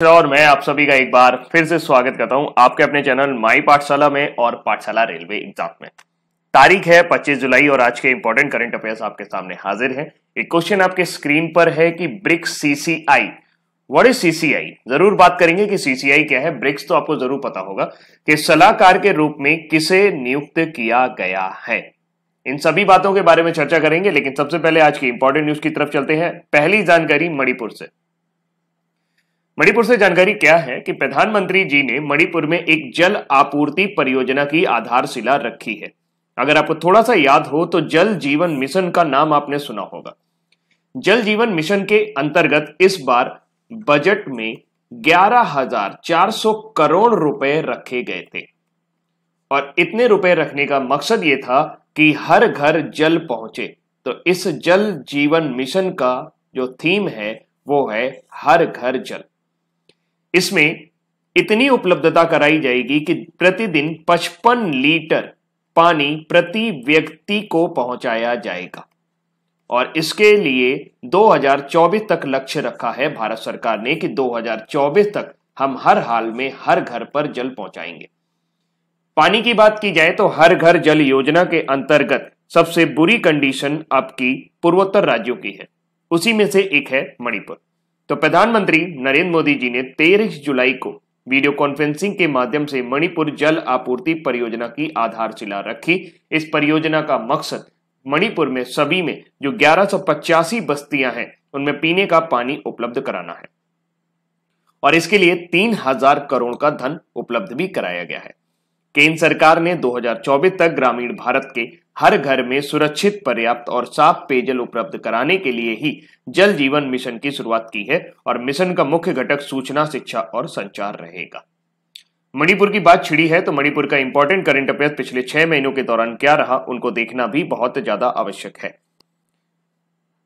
और मैं आप सभी का एक बार फिर से स्वागत करता हूँ आपके अपने चैनल माई पाठशाला में और पाठशाला रेलवे एग्ज़ाम में। तारीख है 25 जुलाई और आज के इंपॉर्टेंट करंट अफेयर्स आपके सामने हाजिर है। एक क्वेश्चन आपके स्क्रीन पर है कि BRICS CCI what is CCI ज़रूर बात करेंगे कि सीसीआई क्या है। ब्रिक्स तो आपको ज़रूर पता होगा कि सलाहकार के रूप में किसे नियुक्त किया गया है। इन सभी बातों के बारे में चर्चा करेंगे, लेकिन सबसे पहले आज की इंपॉर्टेंट न्यूज़ की तरफ़ चलते हैं। पहली जानकारी मणिपुर से। मणिपुर से जानकारी क्या है कि प्रधानमंत्री जी ने मणिपुर में एक जल आपूर्ति परियोजना की आधारशिला रखी है। अगर आपको थोड़ा सा याद हो तो जल जीवन मिशन का नाम आपने सुना होगा। जल जीवन मिशन के अंतर्गत इस बार बजट में 11,400 करोड़ रुपए रखे गए थे। और इतने रुपए रखने का मकसद ये था कि हर घर जल पहुँचे। तो इस जल जीवन मिशन का जो थीम है वो है हर घर जल। इसमें इतनी उपलब्धता कराई जाएगी कि प्रतिदिन 55 लीटर पानी प्रति व्यक्ति को पहुँचाया जाएगा। और इसके लिए 2024 तक लक्ष्य रखा है भारत सरकार ने कि 2024 तक हम हर हाल में हर घर पर जल पहुंचाएँगे। पानी की बात की जाए तो हर घर जल योजना के अंतर्गत सबसे बुरी कंडीशन आपकी पूर्वोत्तर राज्यों की है। उसी में से एक है मणिपुर। तो प्रधानमंत्री नरेंद्र मोदी जी ने 13 जुलाई को वीडियो कॉन्फ्रेंसिंग के माध्यम से मणिपुर जल आपूर्ति परियोजना की आधारशिला रखी। इस परियोजना का मकसद मणिपुर में सभी में जो ग्यारह बस्तियाँ हैं, उनमें पीने का पानी उपलब्ध कराना है। और इसके लिए तीन हज़ार करोड़ का धन उपलब्ध भी कराया गया है। केंद्र सरकार ने 2024 तक ग्रामीण भारत के हर घर में सुरक्षित, पर्याप्त और साफ़ पेयजल उपलब्ध कराने के लिए ही जल जीवन मिशन की शुरुआत की है और मिशन का मुख्य घटक सूचना, शिक्षा और संचार रहेगा। मणिपुर की बात छिड़ी है तो मणिपुर का इंपॉर्टेंट करंट अफेयर पिछले छह महीनों के दौरान क्या रहा, उनको देखना भी बहुत ज़्यादा आवश्यक है।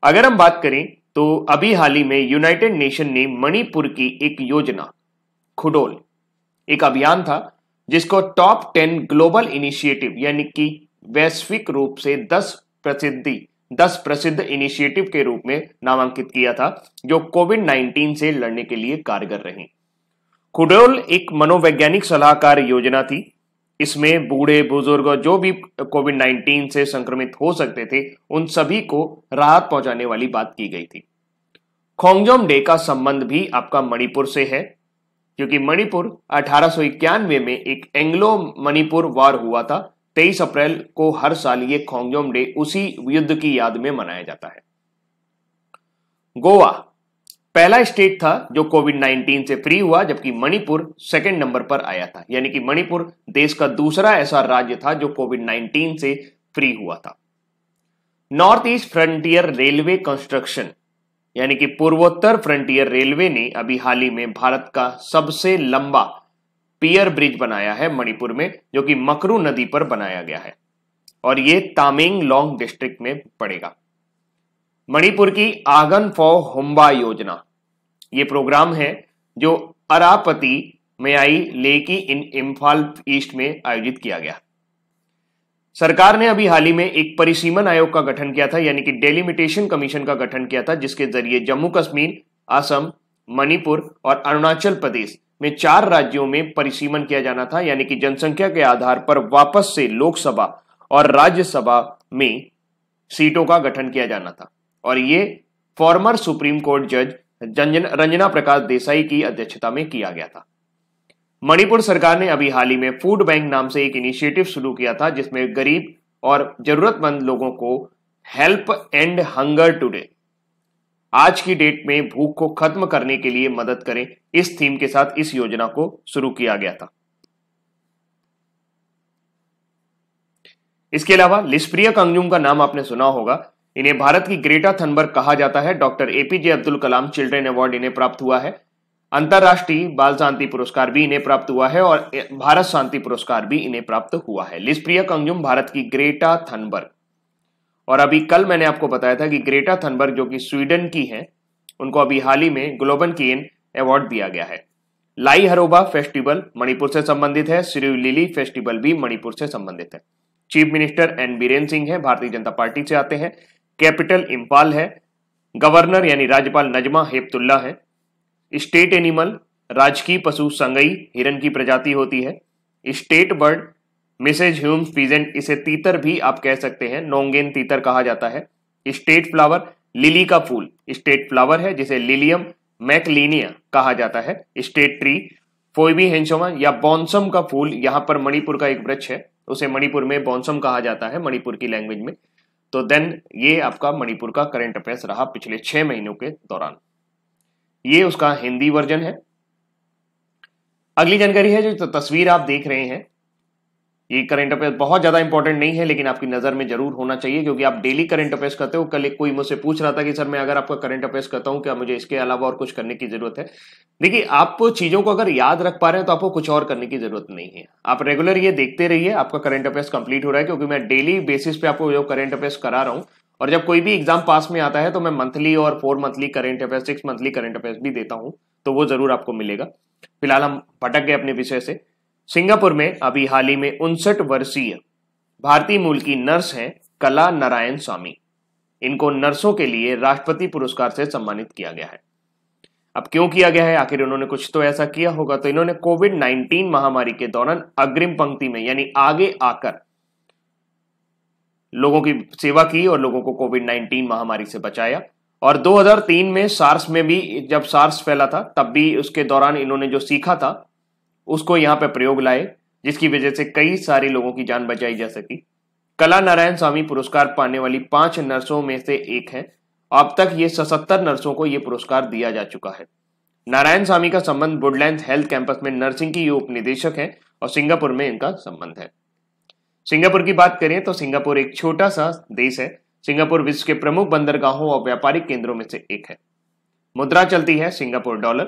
अगर हम बात करें तो अभी हाल ही में यूनाइटेड नेशन ने मणिपुर की एक योजना, खुडोल, एक अभियान था जिसको टॉप टेन ग्लोबल इनिशिएटिव यानी कि वैश्विक रूप से दस प्रसिद्धि, दस प्रसिद्ध इनिशिएटिव के रूप में नामांकित किया था, जो कोविड 19 से लड़ने के लिए कारगर रही। खुडोल एक मनोवैज्ञानिक सलाहकार योजना थी। इसमें बूढ़े, बुज़ुर्ग जो भी कोविड 19 से संक्रमित हो सकते थे, उन सभी को राहत पहुँचाने वाली बात की गई थी। खोंगजोम डे का संबंध भी आपका मणिपुर से है। क्योंकि मणिपुर अठारह में एक एंग्लो मणिपुर वार हुआ था। 23 अप्रैल को हर साल ये खोंगजोम डे उसी युद्ध की याद में मनाया जाता है। गोवा, पहला स्टेट था जो कोविड 19 से फ्री हुआ, जबकि मणिपुर सेकंड नंबर पर आया था। यानी कि मणिपुर देश का दूसरा ऐसा राज्य था जो कोविड 19 से फ्री हुआ था। North East Frontier Railway construction यानी कि पूर्वोत्तर फ्रंटियर रेलवे ने अभी हाल ही में भारत का सबसे लंबा पियर ब्रिज बनाया है मणिपुर में, जो कि मकरू नदी पर बनाया गया है। और ये तामेंग लोंग डिस्ट्रिक्ट में पड़ेगा। मणिपुर की आगन फॉ हुम्बा योजना, ये प्रोग्राम है जो अरापति में आई लेकी इन इम्फाल ईस्ट में आयोजित किया गया। सरकार ने अभी हाल ही में एक परिसीमन आयोग का गठन किया था, यानी कि डेलिमिटेशन कमीशन का गठन किया था, जिसके ज़रिए जम्मू कश्मीर, असम, मणिपुर और अरुणाचल प्रदेश में चार राज्यों में परिसीमन किया जाना था, यानी कि जनसंख्या के आधार पर वापस से लोकसभा और राज्यसभा में सीटों का गठन किया जाना था। और ये फॉर्मर सुप्रीम कोर्ट जज रंजना प्रकाश देसाई की अध्यक्षता में किया गया था। मणिपुर सरकार ने अभी हाल ही में फ़ूड बैंक नाम से एक इनिशिएटिव शुरू किया था, जिसमें गरीब और जरूरतमंद लोगों को हेल्प एंड हंगर टुडे आज की डेट में भूख को खत्म करने के लिए मदद करें, इस थीम के साथ इस योजना को शुरू किया गया था। इसके अलावा लिस्प्रिया कंगजुम का नाम आपने सुना होगा। इन्हें भारत की ग्रेटा थनबर्ग कहा जाता है। Doctor APJ Abdul Kalam children award इन्हें प्राप्त हुआ है। अंतरराष्ट्रीय बाल शांति पुरस्कार भी इन्हें प्राप्त हुआ है और भारत शांति पुरस्कार भी इन्हें प्राप्त हुआ है। लिस्प्रिया कंगजुम भारत की ग्रेटा थनबर्ग। और अभी कल मैंने आपको बताया था कि ग्रेटा थनबर्ग जो कि स्वीडन की है, उनको अभी हाल ही में ग्लोबल केन अवार्ड दिया गया है। लाई हरोबा फेस्टिवल मणिपुर से संबंधित है, श्री लिली फेस्टिवल भी मणिपुर से संबंधित है। Chief minister N Biren Singh है, भारतीय जनता पार्टी से आते हैं। कैपिटल इम्पाल है, गवर्नर यानी राज्यपाल नजमा हेपतुल्ला है। स्टेट एनिमल, राजकीय पशु संगई, हिरन की प्रजाति होती है। State bird, Mrs Hume's, pheasant, इसे तीतर भी आप कह सकते हैं, नोंगेन तीतर कहा जाता है। स्टेट फ्लावर, लिली का फूल। स्टेट फ्लावर है, जिसे लिलियम मैकलीनिया कहा जाता है। स्टेट ट्री, फोइबी हेंसोमा या बॉन्सम का फूल, यहाँ पर मणिपुर का एक वृक्ष है। उसे मणिपुर में बॉन्सम कहा जाता है, मणिपुर की लैंग्वेज में। तो देन ये आपका मणिपुर का करंट अफेयर्स रहा पिछले छह महीनों के दौरान। ये उसका हिंदी वर्जन है। अगली जानकारी है जो तस्वीर आप देख रहे हैं। ये करंट अफेयर्स बहुत ज़्यादा इंपॉर्टेंट नहीं है, लेकिन आपकी नज़र में ज़रूर होना चाहिए, क्योंकि आप डेली करंट अफेयर्स करते हो। कल कोई मुझसे पूछ रहा था कि, सर, मैं अगर आपका करंट अफेयर्स करता हूँ, क्या मुझे इसके अलावा और कुछ करने की ज़रूरत है? देखिए, आप चीज़ों को अगर याद रख पा रहे हैं तो आपको कुछ और करने की ज़रूरत नहीं है। आप रेगुलर ये देखते रहिए, आपका करंट अफेयर्स कंप्लीट हो रहा है, क्योंकि मैं डेली बेसिस पे आपको जो करंट अफेयर्स करा रहा हूँ और जब कोई भी एग्ज़ाम पास में आता है तो मैं मंथली और four monthly current affairs six monthly current affairs भी देता हूँ तो वो ज़रूर आपको मिलेगा। फ़िलहाल हम भटक गए अपने विषय से। सिंगापुर में अभी हाल ही में उनसठ वर्षीय भारतीय मूल की नर्स हैं कला नारायण स्वामी। इनको नर्सों के लिए राष्ट्रपति पुरस्कार से सम्मानित किया गया है। अब क्यों किया गया है? आखिर उन्होंने कुछ तो ऐसा किया होगा। तो इन्होंने कोविड 19 महामारी के दौरान अग्रिम पंक्ति में, यानी आगे आकर लोगों की सेवा की और लोगों को कोविड 19 महामारी से बचाया। और 2003 में सार्स में भी जब सार्स फैला था, तब भी उसके दौरान इन्होंने जो सीखा था, उसको यहाँ पे प्रयोग लाए, जिसकी वजह से कई सारे लोगों की जान बचाई जा सकी। कला नारायण स्वामी पुरस्कार पाने वाली पाँच नर्सों में से एक है। अब तक ये सतहत्तर नर्सों को ये पुरस्कार दिया जा चुका है। नारायण स्वामी का संबंध वुडलैंड हेल्थ कैंपस में नर्सिंग की उप निदेशक है और सिंगापुर में इनका संबंध है। सिंगापुर की बात करें तो सिंगापुर एक छोटा सा देश है। सिंगापुर विश्व के प्रमुख बंदरगाहों और व्यापारिक केंद्रों में से एक है। मुद्रा चलती है सिंगापुर डॉलर,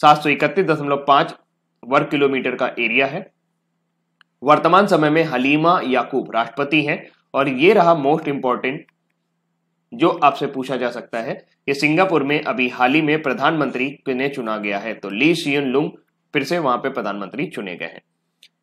सात सौ इकतीस दशमलव पाँच वर्ग किलोमीटर का एरिया है। वर्तमान समय में हलीमा याकूब राष्ट्रपति हैं और ये रहा मोस्ट इंपॉर्टेंट जो आपसे पूछा जा सकता है कि सिंगापुर में अभी हाल ही में प्रधानमंत्री किन्हें चुना गया है तो ली सियन लुंग फिर से वहाँ पे प्रधानमंत्री चुने गए हैं।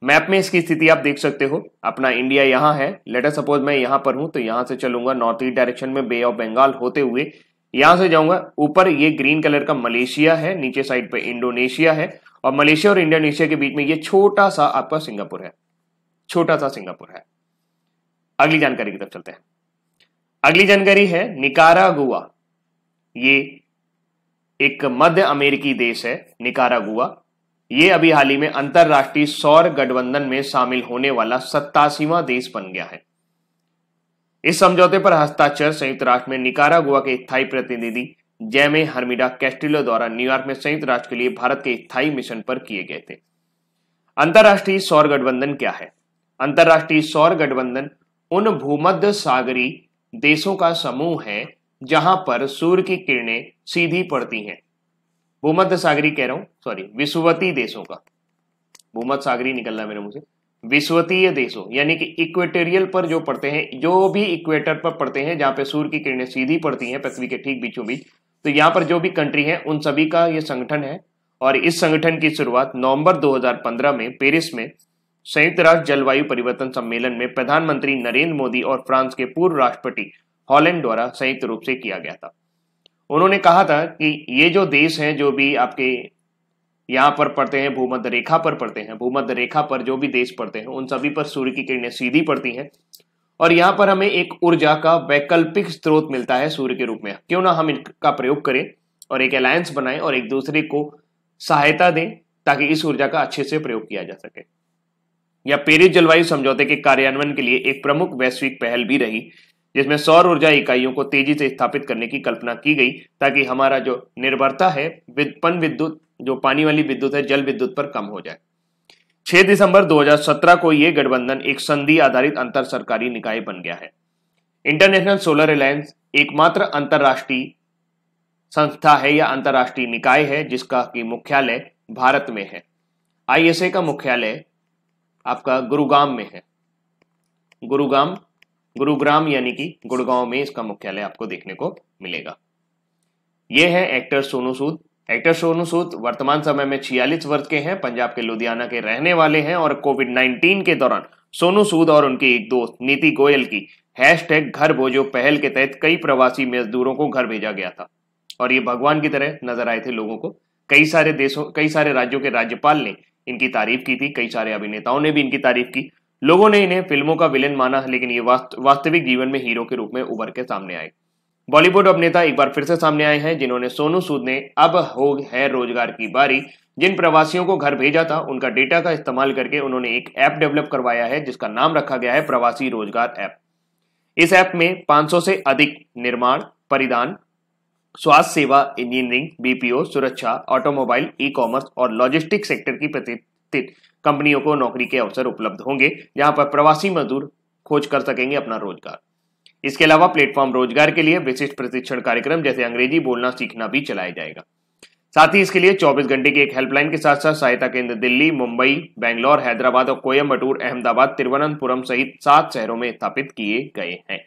मैप में इसकी स्थिति आप देख सकते हो। अपना इंडिया यहाँ है। लेटर सपोज़ मैं यहाँ पर हूँ तो यहाँ से चलूँगा नॉर्थ ईस्ट डायरेक्शन में बे ऑफ़ बंगाल होते हुए। यहाँ से जाऊँगा, ऊपर ये ग्रीन कलर का मलेशिया है, नीचे साइड पे इंडोनेशिया है। और मलेशिया और इंडोनेशिया के बीच में ये छोटा सा आपका सिंगापुर है। छोटा सा सिंगापुर है। अगली जानकारी की तरफ़ चलते हैं। अगली जानकारी है निकारा गुआ ये एक मध्य अमेरिकी देश है निकारा गुआ ये अभी हाल ही में अंतरराष्ट्रीय सौर गठबंधन में शामिल होने वाला सत्तासीवा देश बन गया है। इस समझौते पर हस्ताक्षर संयुक्त राष्ट्र में निकारा गुआ के स्थायी प्रतिनिधि जैमे हर्मिडा कैस्टिलो द्वारा न्यूयॉर्क में संयुक्त राष्ट्र के लिए भारत के स्थायी मिशन पर किए गए थे। अंतरराष्ट्रीय सौर गठबंधन क्या है? अंतरराष्ट्रीय सौर गठबंधन उन भूमध्य सागरी देशों का समूह है जहाँ पर सूर्य की किरणें सीधी पड़ती हैं। भूमध्य सागरी कह रहा हूँ सॉरी विश्ववती देशों का। भूमध्य सागरी निकलना मेरे से। विश्वतीय देशों, यानी कि इक्वेटोरियल पर जो पड़ते हैं, जो भी इक्वेटर पर पड़ते हैं, जहाँ पे सूर्य की किरणें सीधी पड़ती हैं, पृथ्वी के ठीक बीचों बीच तो यहाँ पर जो भी कंट्री है, उन सभी का ये संगठन है। और इस संगठन की शुरुआत नवंबर 2015 में पेरिस में संयुक्त राष्ट्र जलवायु परिवर्तन सम्मेलन में प्रधानमंत्री नरेंद्र मोदी और फ्रांस के पूर्व राष्ट्रपति हॉलैंड द्वारा संयुक्त रूप से किया गया था। उन्होंने कहा था कि ये जो देश हैं, जो भी आपके यहाँ पर पड़ते हैं, भूमध्य रेखा पर पड़ते हैं, भूमध्य रेखा पर जो भी देश पड़ते हैं, उन सभी पर सूर्य की किरणें सीधी पड़ती हैं। और यहाँ पर हमें एक ऊर्जा का वैकल्पिक स्रोत मिलता है सूर्य के रूप में। क्यों ना हम इनका प्रयोग करें और एक अलायंस बनाएँ और एक दूसरे को सहायता दें ताकि इस ऊर्जा का अच्छे से प्रयोग किया जा सके। या पेरिस जलवायु समझौते के कार्यान्वयन के लिए एक प्रमुख वैश्विक पहल भी रही जिसमें सौर ऊर्जा इकाइयों को तेज़ी से स्थापित करने की कल्पना की गई, ताकि हमारा जो निर्भरता है पन विद्युत, जो पानी वाली विद्युत है, जल विद्युत पर कम हो जाए। 6 दिसंबर 2017 को यह गठबंधन एक संधि आधारित अंतर सरकारी निकाय बन गया है। इंटरनेशनल सोलर अलायंस एकमात्र अंतरराष्ट्रीय संस्था है या अंतरराष्ट्रीय निकाय है, जिसका की मुख्यालय भारत में है। आईएसए का मुख्यालय आपका गुरुग्राम में है। गुरुग्राम गुरुग्राम यानी कि गुड़गांव में इसका मुख्यालय आपको देखने को मिलेगा। यह है एक्टर सोनू सूद। एक्टर सोनू सूद वर्तमान समय में छियालीस वर्ष के हैं, पंजाब के लुधियाना के रहने वाले हैं और कोविड 19 के दौरान सोनू सूद और उनके एक दोस्त नीति गोयल की हैश टैग घर भोजो पहल के तहत कई प्रवासी मजदूरों को घर भेजा गया था। और ये भगवान की तरह नज़र आए थे लोगों को। कई सारे देशों, कई सारे राज्यों के राज्यपाल ने इनकी तारीफ़ की थी, कई सारे अभिनेताओं ने भी इनकी तारीफ़ की। लोगों ने इन्हें फ़िल्मों का विलेन माना, लेकिन ये वास्तविक जीवन में हीरो के रूप में उभर के सामने आए। बॉलीवुड अभिनेता एक बार फिर से सामने आए हैं, जिन्होंने सोनू सूद ने अब हो है रोज़गार की बारी। जिन प्रवासियों को घर भेजा था, उनका डेटा का इस्तेमाल करके उन्होंने एक ऐप डेवलप करवाया है, जिसका नाम रखा गया है प्रवासी रोज़गार ऐप। इस ऐप में 500 से अधिक निर्माण, परिधान, स्वास्थ्य सेवा, इंजीनियरिंग, बीपीओ, सुरक्षा, ऑटोमोबाइल ई कॉमर्स और लॉजिस्टिक सेक्टर की प्रतिष्ठित कंपनियों को नौकरी के अवसर उपलब्ध होंगे, जहाँ पर प्रवासी मजदूर खोज कर सकेंगे अपना रोज़गार। इसके अलावा प्लेटफॉर्म रोज़गार के लिए विशिष्ट प्रशिक्षण कार्यक्रम जैसे अंग्रेज़ी बोलना सीखना भी चलाया जाएगा। साथ ही इसके लिए 24 घंटे की एक हेल्पलाइन के साथ साथ सहायता केंद्र दिल्ली, मुंबई, बेंगलोर, हैदराबाद और कोयम्बटूर अहमदाबाद, तिरुवनंतपुरम सहित सात शहरों में स्थापित किए गए हैं।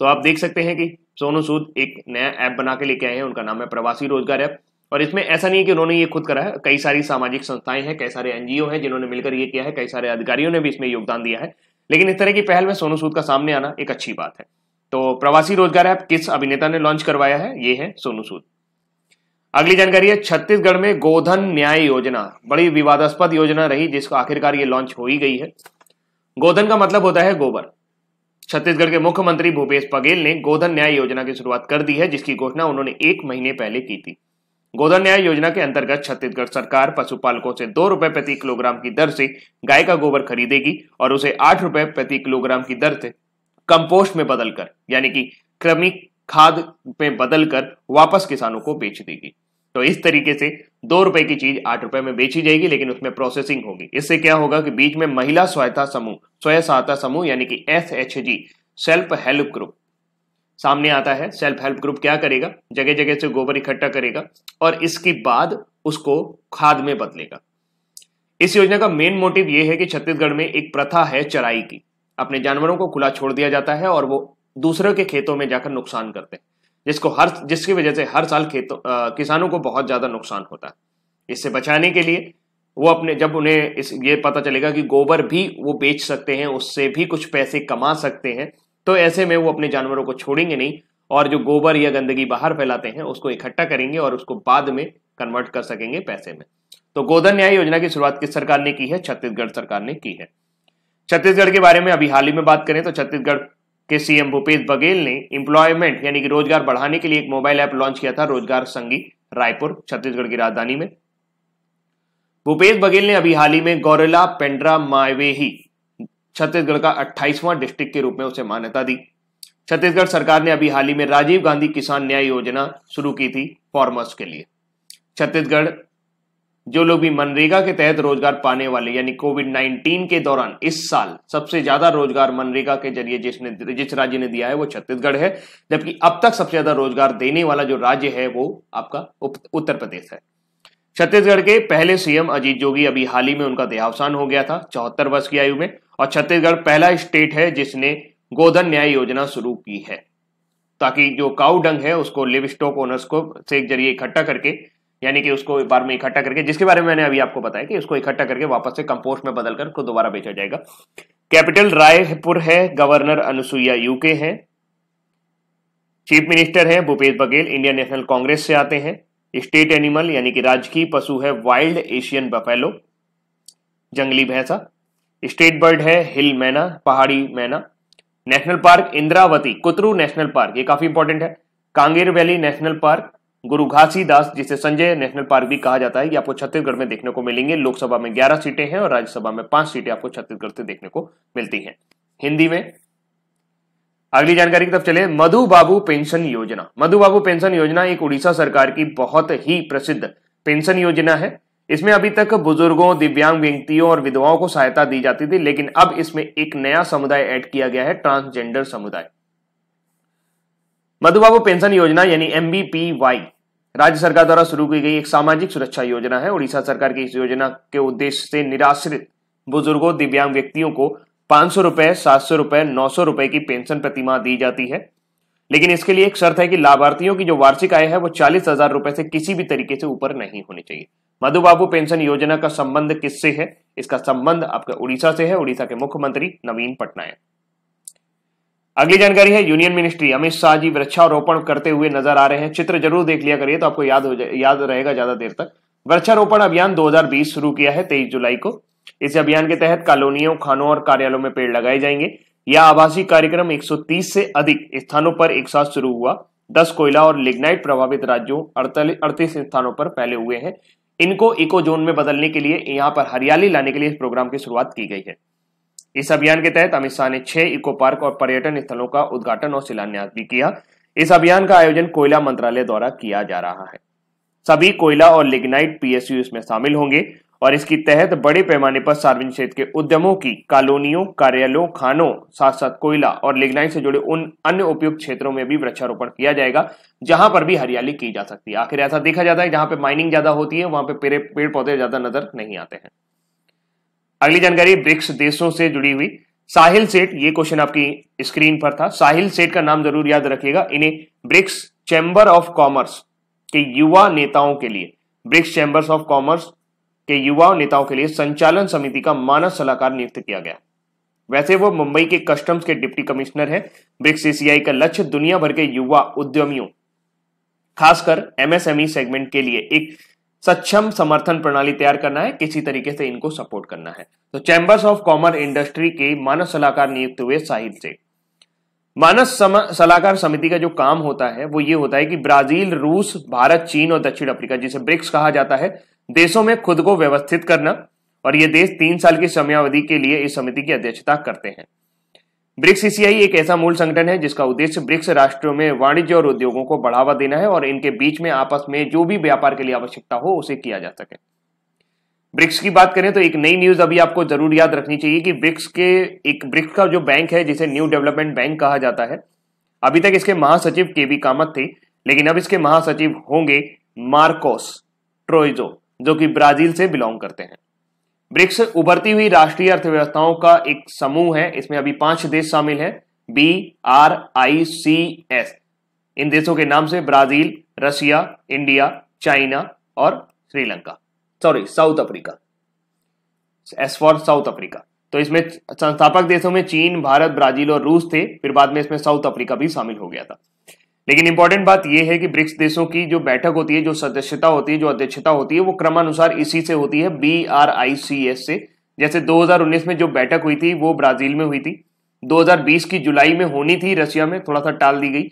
तो आप देख सकते हैं कि सोनू सूद एक नया ऐप बना के लेके आए हैं। उनका नाम है प्रवासी रोज़गार ऐप। और इसमें ऐसा नहीं है कि उन्होंने ये खुद करा है। कई सारी सामाजिक संस्थाएँ हैं, कई सारे एनजीओ हैं जिन्होंने मिलकर ये किया है, कई सारे अधिकारियों ने भी इसमें योगदान दिया है। लेकिन इस तरह की पहल में सोनू सूद का सामने आना एक अच्छी बात है। तो प्रवासी रोज़गार ऐप किस अभिनेता ने लॉन्च करवाया है, ये है सोनू सूद। अगली जानकारी है, छत्तीसगढ़ में गोधन न्याय योजना, बड़ी विवादास्पद योजना रही, जिसको आखिरकार ये लॉन्च हो ही गई है। गोधन का मतलब होता है गोबर। छत्तीसगढ़ के मुख्यमंत्री भूपेश बघेल ने गोधन न्याय योजना की शुरुआत कर दी है, जिसकी घोषणा उन्होंने एक महीने पहले की थी। गोधन न्याय योजना के अंतर्गत छत्तीसगढ़ सरकार पशुपालकों से दो रुपए प्रति किलोग्राम की दर से गाय का गोबर खरीदेगी और उसे आठ रुपए प्रति किलोग्राम की दर से कंपोस्ट में बदलकर, यानी कि क्रमिक खाद में बदलकर वापस किसानों को बेच देगी। तो इस तरीके से दो रुपए की चीज़ आठ रुपए में बेची जाएगी, लेकिन उसमें प्रोसेसिंग होगी। इससे क्या होगा कि बीच में महिला सहायता समूह, स्वयं सहायता समूह, यानी कि S H G self help group सामने आता है सेल्फ हेल्प ग्रुप क्या करेगा? जगह जगह से गोबर इकट्ठा करेगा और इसके बाद उसको खाद में बदलेगा। इस योजना का मेन मोटिव यह है कि छत्तीसगढ़ में एक प्रथा है चराई की। अपने जानवरों को खुला छोड़ दिया जाता है और वो दूसरों के खेतों में जाकर नुकसान करते हैं। जिसको हर, जिसकी वजह से हर साल खेतों किसानों को बहुत ज़्यादा नुकसान होता है। इससे बचाने के लिए वो अपने, जब उन्हें इस, ये पता चलेगा कि गोबर भी वो बेच सकते हैं, उससे भी कुछ पैसे कमा सकते हैं तो ऐसे में वो अपने जानवरों को छोड़ेंगे नहीं और जो गोबर या गंदगी बाहर फैलाते हैं, उसको इकट्ठा करेंगे और उसको बाद में कन्वर्ट कर सकेंगे पैसे में। तो गोधन न्याय योजना की शुरुआत किस सरकार ने की है? छत्तीसगढ़ सरकार ने की है। छत्तीसगढ़ के बारे में अभी हाल ही में बात करें तो छत्तीसगढ़ के सीएम भूपेश बघेल ने इंप्लॉयमेंट यानी कि रोज़गार बढ़ाने के लिए एक मोबाइल ऐप लॉन्च किया था, रोज़गार संगी, रायपुर, छत्तीसगढ़ की राजधानी में। भूपेश बघेल ने अभी हाल ही में गौरेला पेंड्रा मावेही छत्तीसगढ़ का अट्ठाईसवां डिस्ट्रिक्ट के रूप में उसे मान्यता दी। छत्तीसगढ़ सरकार ने अभी हाल ही में राजीव गांधी किसान न्याय योजना शुरू की थी फॉर्मर्स के लिए। छत्तीसगढ़, जो लोग भी मनरेगा के तहत रोज़गार पाने वाले, यानी कोविड 19 के दौरान इस साल सबसे ज़्यादा रोज़गार मनरेगा के ज़रिए जिसने, जिस राज्य ने दिया है, वो छत्तीसगढ़ है। जबकि अब तक सबसे ज़्यादा रोज़गार देने वाला जो राज्य है, वो आपका उत्तर प्रदेश है। छत्तीसगढ़ के पहले सीएम अजीत जोगी अभी हाल ही में उनका देहावसान हो गया था, चौहत्तर वर्ष की आयु में। और छत्तीसगढ़ पहला स्टेट है जिसने गोधन न्याय योजना शुरू की है। ताकि जो काउ डंग है, उसको लिव स्टॉक ओनर्स को से एक ज़रिए इकट्ठा करके, यानी कि उसको बार में इकट्ठा करके, जिसके बारे में मैंने अभी आपको बताया कि उसको इकट्ठा करके वापस से कंपोस्ट में बदलकर उसको दोबारा बेचा जाएगा। कैपिटल रायपुर है, गवर्नर अनुसुईया यूके है। चीफ मिनिस्टर है Bhupesh Baghel, Indian National Congress से आते हैं। स्टेट एनिमल, यानी कि राजकीय पशु है, वाइल्ड एशियन बफेलो, जंगली भैंसा। स्टेट बर्ड है, हिल मैना, पहाड़ी मैना। National park Indravati, Kutru national park, ये काफ़ी इंपॉर्टेंट है। कांगेर वैली नेशनल पार्क, गुरु घासीदास जिसे संजय नेशनल पार्क भी कहा जाता है, ये आपको छत्तीसगढ़ में देखने को मिलेंगे। लोकसभा में 11 सीटें हैं और राज्यसभा में पाँच सीटें आपको छत्तीसगढ़ से देखने को मिलती हैं। हिंदी में अगली जानकारी की तरफ़ चले, मधु बाबू पेंशन योजना। मधु बाबू पेंशन योजना एक उड़ीसा सरकार की बहुत ही प्रसिद्ध पेंशन योजना है। इसमें अभी तक बुज़ुर्गों, दिव्यांग व्यक्तियों और विधवाओं को सहायता दी जाती थी, लेकिन अब इसमें एक नया समुदाय ऐड किया गया है, ट्रांसजेंडर समुदाय। मधुबाबू पेंशन योजना यानी एमबीपीवाई राज्य सरकार द्वारा शुरू की गई एक सामाजिक सुरक्षा योजना है। उड़ीसा सरकार की इस योजना के उद्देश्य से निराश्रित बुज़ुर्गों, दिव्यांग व्यक्तियों को पाँच सौ रुपए, सात सौ रुपए, नौ सौ रुपए की पेंशन प्रतिमा दी जाती है। लेकिन इसके लिए एक शर्त है कि लाभार्थियों की जो वार्षिक आय है वो चालीस हज़ार रुपए से किसी भी तरीके से ऊपर नहीं होनी चाहिए। मधुबाबू पेंशन योजना का संबंध किससे है? इसका संबंध आपका उड़ीसा से है। उड़ीसा के मुख्यमंत्री नवीन पटनायक। अगली जानकारी है, यूनियन मिनिस्ट्री अमित शाह जी वृक्षारोपण करते हुए नज़र आ रहे हैं। चित्र ज़रूर देख लिया करिए तो आपको याद हो याद रहेगा ज़्यादा देर तक। वृक्षारोपण अभियान 2020 शुरू किया है 23 जुलाई को। इस अभियान के तहत कॉलोनियों, खानों और कार्यालयों में पेड़ लगाए जाएँगे। यह आभासी कार्यक्रम 130 से अधिक स्थानों पर एक साथ शुरू हुआ। 10 कोयला और लिग्नाइट प्रभावित राज्यों अड़तीस स्थानों पर फैले हुए हैं। इनको इको जोन में बदलने के लिए यहाँ पर हरियाली लाने के लिए इस प्रोग्राम की शुरुआत की गई है। इस अभियान के तहत अमित शाह ने छह इको पार्क और पर्यटन स्थलों का उद्घाटन और शिलान्यास भी किया। इस अभियान का आयोजन कोयला मंत्रालय द्वारा किया जा रहा है। सभी कोयला और लिग्नाइट पीएसयू इसमें शामिल होंगे। और इसके तहत बड़े पैमाने पर सार्वजनिक क्षेत्र के उद्यमों की कॉलोनियों, कार्यालयों, खानों साथ साथ कोयला और लिग्नाइट से जुड़े उन अन्य उपयुक्त क्षेत्रों में भी वृक्षारोपण किया जाएगा, जहाँ पर भी हरियाली की जा सकती है। आखिर ऐसा देखा जाता है जहाँ पे माइनिंग ज़्यादा होती है, वहाँ पे पेड़ पेड़ पौधे ज़्यादा नज़र नहीं आते हैं। अगली जानकारी ब्रिक्स देशों से जुड़ी हुई। साहिल सेठ, ये क्वेश्चन आपकी स्क्रीन पर था। साहिल सेठ का नाम ज़रूर याद रखिएगा। इन्हें ब्रिक्स चैम्बर ऑफ़ कॉमर्स के युवा नेताओं के लिए, ब्रिक्स चैम्बर्स ऑफ़ कॉमर्स के युवा नेताओं के लिए संचालन समिति का मानव सलाहकार नियुक्त किया गया। वैसे वो मुंबई के कस्टम्स के डिप्टी कमिश्नर है। ब्रिक्स सीसीआई का लक्ष्य दुनिया भर के युवा उद्यमियों, खासकर एमएसएमई सेगमेंट के लिए एक सक्षम समर्थन प्रणाली तैयार करना है, किसी तरीके से इनको सपोर्ट करना है। तो चैंबर्स ऑफ़ कॉमर्स इंडस्ट्री के मानव सलाहकार नियुक्त हुए साहिब से। मानव सलाहकार समिति का जो काम होता है, वो ये होता है कि ब्राज़ील, रूस, भारत, चीन और दक्षिण अफ्रीका, जिसे ब्रिक्स कहा जाता है देशों में खुद को व्यवस्थित करना और ये देश तीन साल की समयावधि के लिए इस समिति की अध्यक्षता करते हैं। ब्रिक्स सीसीआई एक ऐसा मूल संगठन है जिसका उद्देश्य ब्रिक्स राष्ट्रों में वाणिज्य और उद्योगों को बढ़ावा देना है और इनके बीच में आपस में जो भी व्यापार के लिए आवश्यकता हो उसे किया जा सके। ब्रिक्स की बात करें तो एक नई न्यूज़ अभी आपको ज़रूर याद रखनी चाहिए कि ब्रिक्स के एक ब्रिक्स का जो बैंक है, जिसे न्यू डेवलपमेंट बैंक कहा जाता है, अभी तक इसके महासचिव के कामत थे, लेकिन अब इसके महासचिव होंगे मार्कोस ट्रोइजो। जो कि ब्राज़ील से बिलोंग करते हैं। ब्रिक्स उभरती हुई राष्ट्रीय अर्थव्यवस्थाओं का एक समूह है। इसमें अभी पाँच देश शामिल हैं। B, R, I, C, S. इन देशों के नाम से ब्राज़ील, रशिया, इंडिया, चाइना और Sri Lanka. Sorry South Africa S for South Africa तो इसमें संस्थापक देशों में चीन, भारत, ब्राज़ील और रूस थे। फिर बाद में इसमें साउथ अफ्रीका भी शामिल हो गया था। लेकिन इंपॉर्टेंट बात यह है कि ब्रिक्स देशों की जो बैठक होती है, जो सदस्यता होती है, जो अध्यक्षता होती है, वो क्रमानुसार इसी से होती है B R I C S से। जैसे 2019 में जो बैठक हुई थी, वो ब्राज़ील में हुई थी। 2020 की जुलाई में होनी थी रशिया में थोड़ा सा टाल दी गई।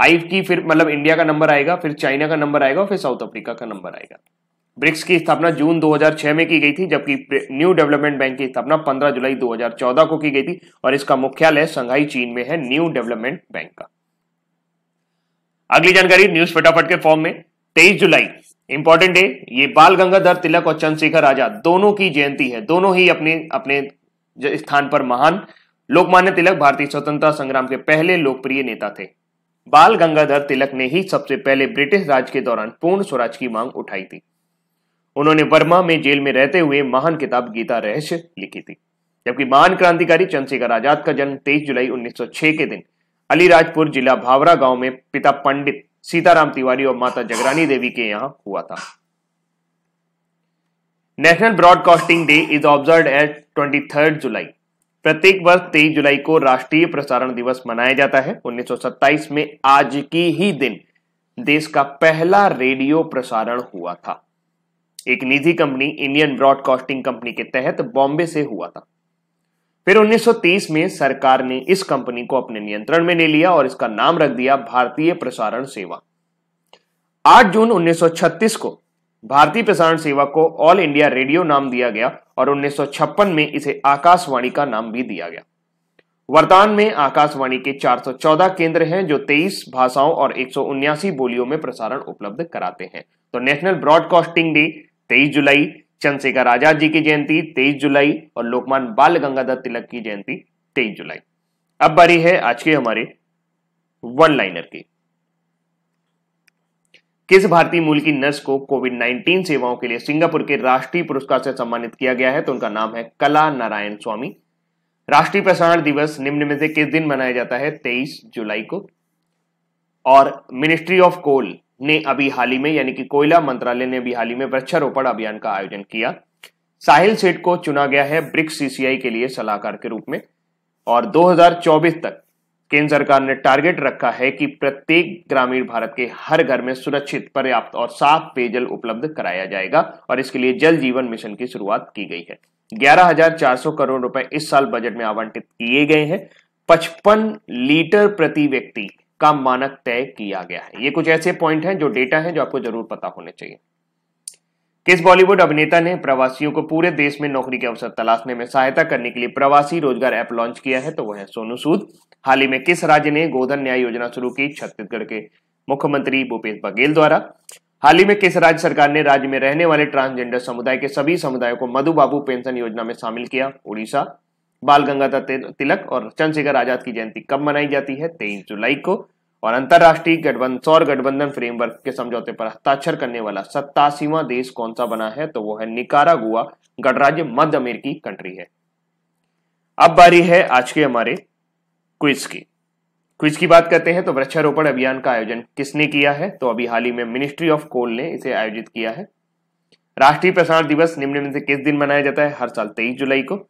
आई की फिर मतलब इंडिया का नंबर आएगा, फिर चाइना का नंबर आएगा, फिर साउथ अफ्रीका का नंबर आएगा। ब्रिक्स की स्थापना जून 2006 में की गई थी, जबकि न्यू डेवलपमेंट बैंक की स्थापना 15 जुलाई 2014 को की गई थी, और इसका मुख्यालय संघाई चीन में है, न्यू डेवलपमेंट बैंक का। अगली जानकारी न्यूज़ फटाफट के फॉर्म में। 23 जुलाई इंपॉर्टेंट डे ये बाल गंगाधर तिलक और चंद्रशेखर आज़ाद दोनों की जयंती है। दोनों ही अपने अपने स्थान पर महान, लोकमान्य तिलक, भारतीय स्वतंत्रता संग्राम के पहले लोकप्रिय नेता थे। बाल गंगाधर तिलक ने ही सबसे पहले ब्रिटिश राज के दौरान पूर्ण स्वराज की मांग उठाई थी। उन्होंने वर्मा में जेल में रहते हुए महान किताब गीता रहस्य लिखी थी। जबकि महान क्रांतिकारी चंद्रशेखर आज़ाद का जन्म 23 जुलाई 1906 के दिन अलीराजपुर जिला भावरा गाँव में पिता पंडित सीताराम तिवारी और माता जगरानी देवी के यहाँ हुआ था। National Broadcasting Day is observe at twenty July. प्रत्येक वर्ष 23 जुलाई को राष्ट्रीय प्रसारण दिवस मनाया जाता है। 1927 में आज की ही दिन देश का पहला रेडियो प्रसारण हुआ था। एक निजी कंपनी, इंडियन ब्रॉडकास्टिंग कंपनी के तहत बॉम्बे से हुआ था। फिर 1930 में सरकार ने इस कंपनी को अपने नियंत्रण में ले लिया और इसका नाम रख दिया भारतीय प्रसारण सेवा। 8 जून 1936 को भारतीय प्रसारण सेवा को ऑल इंडिया रेडियो नाम दिया गया और 1956 में इसे आकाशवाणी का नाम भी दिया गया। वर्तमान में आकाशवाणी के 414 केंद्र हैं जो 23 भाषाओं और एक बोलियों में प्रसारण उपलब्ध कराते हैं। तो नेशनल ब्रॉडकास्टिंग डे 23 जुलाई चंद्रशेखर आज़ाद जी की जयंती 23 जुलाई, और लोकमान बाल गंगाधर तिलक की जयंती 23 जुलाई। अब बारी है आज के हमारे वन लाइनर की। किस भारतीय मूल की नर्स को कोविड 19 सेवाओं के लिए सिंगापुर के राष्ट्रीय पुरस्कार से सम्मानित किया गया है तो उनका नाम है कला नारायण स्वामी। राष्ट्रीय प्रसारण दिवस निम्न में से किस दिन मनाया जाता है 23 जुलाई को? और मिनिस्ट्री ऑफ़ कोल ने अभी हाल ही में यानी कि कोयला मंत्रालय ने अभी हाल ही में वृक्षारोपण अभियान का आयोजन किया। साहिल सेठ को चुना गया है ब्रिक्स सीसीआई के लिए सलाहकार के रूप में। और 2024 तक केंद्र सरकार ने टारगेट रखा है कि प्रत्येक ग्रामीण भारत के हर घर में सुरक्षित पर्याप्त और साफ़ पेयजल उपलब्ध कराया जाएगा और इसके लिए जल जीवन मिशन की शुरुआत की गई है। 11,400 करोड़ रुपए इस साल बजट में आवंटित किए गए हैं। 55 लीटर प्रति व्यक्ति का मानक तय किया गया है। ये कुछ ऐसे पॉइंट हैं जो डेटा हैं जो आपको ज़रूर पता होने चाहिए। किस बॉलीवुड अभिनेता ने प्रवासियों को पूरे देश में नौकरी के अवसर तलाशने में सहायता करने के लिए प्रवासी रोज़गार ऐप लॉन्च किया है तो वह है सोनू सूद। हाल ही में किस राज्य ने गोधन न्याय योजना शुरू की? छत्तीसगढ़ के मुख्यमंत्री भूपेश बघेल द्वारा। हाल ही में किस राज्य सरकार ने राज्य में रहने वाले ट्रांसजेंडर समुदाय के सभी समुदायों को मधु बाबू पेंशन योजना में शामिल किया? उड़ीसा। बाल गंगाधर तिलक और चंद्रशेखर आज़ाद की जयंती कब मनाई जाती है? तेईस जुलाई को। और अंतरराष्ट्रीय गठबंधन, सौर गठबंधन फ्रेमवर्क के समझौते पर हस्ताक्षर करने वाला सत्तासीवा देश कौन सा बना है? तो वो है निकारा गुआ गणराज्य मध्य अमेरिकी कंट्री है। अब बारी है आज के हमारे क्विज की। क्विज की बात करते हैं तो वृक्षारोपण अभियान का आयोजन किसने किया है? तो अभी हाल ही में मिनिस्ट्री ऑफ़ कोल ने इसे आयोजित किया है। राष्ट्रीय प्रसारण दिवस निम्न में से किस दिन मनाया जाता है? हर साल तेईस जुलाई को।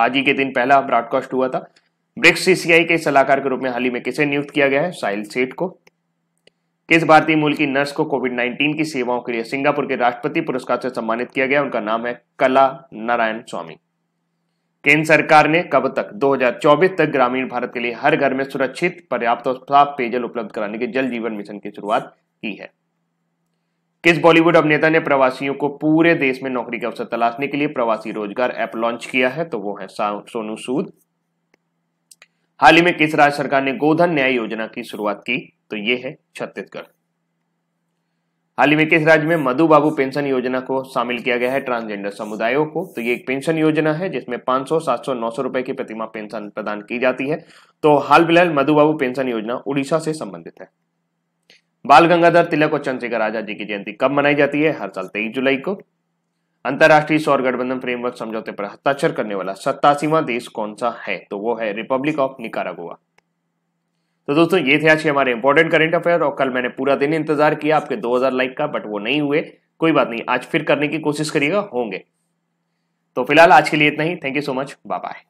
आज ही के दिन पहला ब्रॉडकास्ट हुआ था। ब्रिक्स सीसीआई के सलाहकार के रूप में हाल ही में किसे नियुक्त किया गया है? साहिल सेठ को। किस भारतीय मूल की नर्स को कोविड 19 की सेवाओं के लिए सिंगापुर के राष्ट्रपति पुरस्कार से सम्मानित किया गया? उनका नाम है कला नारायण स्वामी। केंद्र सरकार ने कब तक? 2024 तक ग्रामीण भारत के लिए हर घर में सुरक्षित, पर्याप्त और साफ़ पेयजल उपलब्ध कराने के जल जीवन मिशन की शुरुआत की है। किस बॉलीवुड अभिनेता ने प्रवासियों को पूरे देश में नौकरी के अवसर तलाशने के लिए प्रवासी रोज़गार ऐप लॉन्च किया है? तो वो है सोनू सूद। हाल ही में किस राज्य सरकार ने गोधन न्याय योजना की शुरुआत की? तो ये है छत्तीसगढ़। हाल ही में किस राज्य में मधु बाबू पेंशन योजना को शामिल किया गया है? ट्रांसजेंडर समुदायों को। तो ये एक पेंशन योजना है जिसमें 500, 700, 900 रुपए की प्रतिमा पेंशन प्रदान की जाती है। तो हाल फ़िलहाल मधु बाबू पेंशन योजना उड़ीसा से संबंधित है। बाल गंगाधर तिलक और चंद्रशेखर आज़ाद जी की जयंती कब मनाई जाती है? हर साल तेईस जुलाई को। अंतरराष्ट्रीय सौर गठबंधन फ्रेमवर्क समझौते पर हस्ताक्षर करने वाला सत्तासीवा देश कौन सा है? तो वो है रिपब्लिक ऑफ़ निकारागुआ तो दोस्तों, ये थे आज के हमारे इंपॉर्टेंट करेंट अफेयर और कल मैंने पूरा दिन इंतज़ार किया आपके 2000 लाइक का बट वो नहीं हुए। कोई बात नहीं, आज फिर करने की कोशिश करिएगा, होंगे। तो फ़िलहाल आज के लिए इतना ही। Thank you so much bye bye